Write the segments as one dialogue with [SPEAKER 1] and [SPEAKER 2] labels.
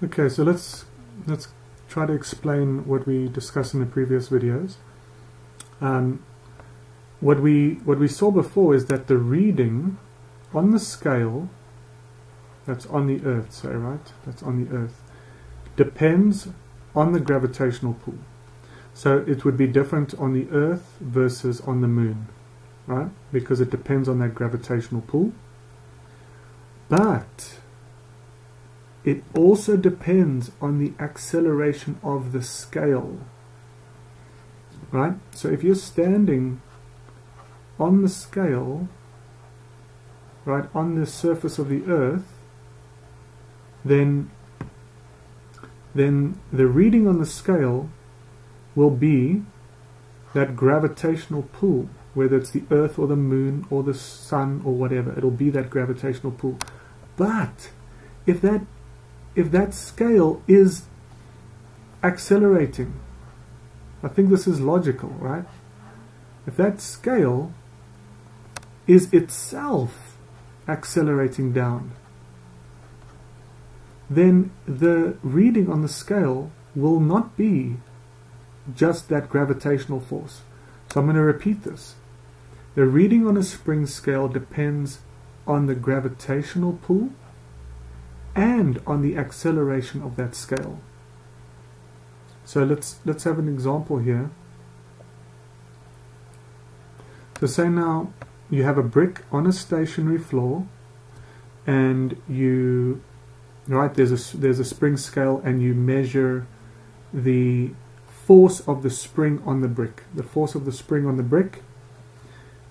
[SPEAKER 1] Okay, so let's let's try to explain what we discussed in the previous videos. Um, what we what we saw before is that the reading on the scale that's on the Earth, say right, that's on the Earth, depends on the gravitational pull. So it would be different on the Earth versus on the Moon, right? Because it depends on that gravitational pull. But it also depends on the acceleration of the scale. Right? So if you're standing on the scale, right, on the surface of the earth, then then the reading on the scale will be that gravitational pull, whether it's the earth or the moon or the sun or whatever, it'll be that gravitational pull. But if that if that scale is accelerating, I think this is logical, right? If that scale is itself accelerating down, then the reading on the scale will not be just that gravitational force. So I'm going to repeat this. The reading on a spring scale depends on the gravitational pull and on the acceleration of that scale. So let's let's have an example here. So say now you have a brick on a stationary floor and you right there's a there's a spring scale and you measure the force of the spring on the brick the force of the spring on the brick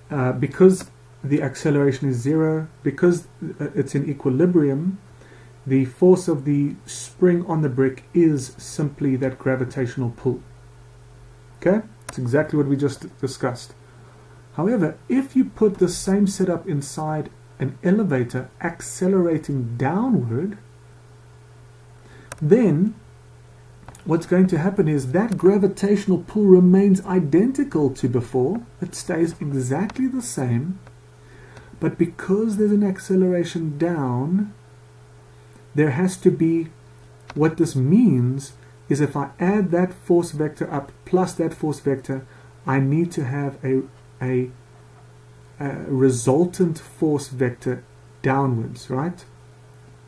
[SPEAKER 1] uh, because the acceleration is zero because uh, it's in equilibrium the force of the spring on the brick is simply that gravitational pull. Okay? It's exactly what we just discussed. However, if you put the same setup inside an elevator accelerating downward, then what's going to happen is that gravitational pull remains identical to before. It stays exactly the same. But because there's an acceleration down, there has to be, what this means is if I add that force vector up plus that force vector, I need to have a, a, a resultant force vector downwards, right?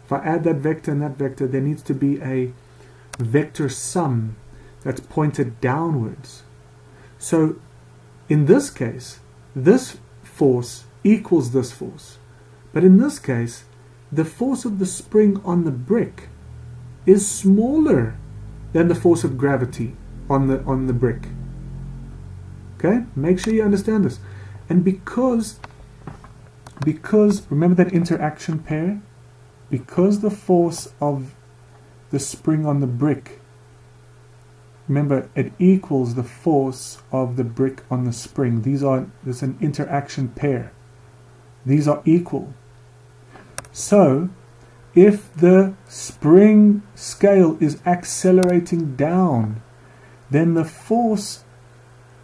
[SPEAKER 1] If I add that vector and that vector, there needs to be a vector sum that's pointed downwards. So in this case, this force equals this force. But in this case, the force of the spring on the brick is smaller than the force of gravity on the on the brick. Okay? Make sure you understand this. And because because remember that interaction pair? Because the force of the spring on the brick remember it equals the force of the brick on the spring. These are there's an interaction pair. These are equal. So, if the spring scale is accelerating down, then the force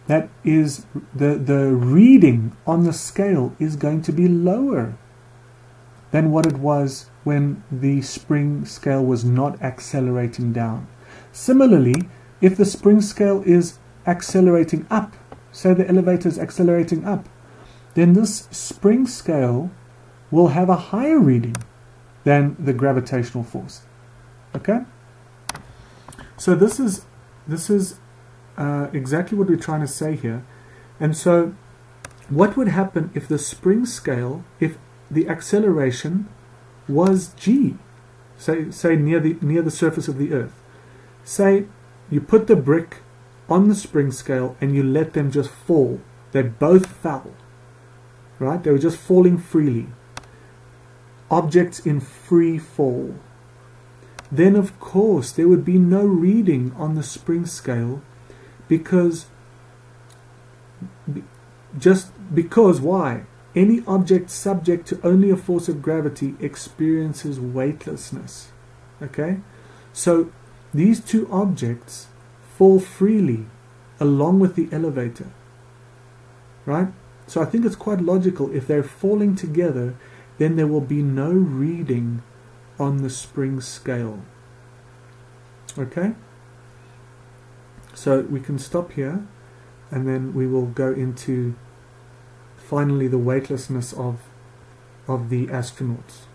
[SPEAKER 1] that is the, the reading on the scale is going to be lower than what it was when the spring scale was not accelerating down. Similarly, if the spring scale is accelerating up, say the elevator is accelerating up, then this spring scale will have a higher reading than the gravitational force. Okay? So this is this is uh, exactly what we're trying to say here. And so what would happen if the spring scale, if the acceleration was g, say say near the near the surface of the earth. Say you put the brick on the spring scale and you let them just fall. They both fell. Right? They were just falling freely objects in free fall. Then, of course, there would be no reading on the spring scale because just because why? Any object subject to only a force of gravity experiences weightlessness. Okay? So these two objects fall freely along with the elevator. Right? So I think it's quite logical if they're falling together then there will be no reading on the spring scale. Okay? So we can stop here and then we will go into finally the weightlessness of of the astronauts.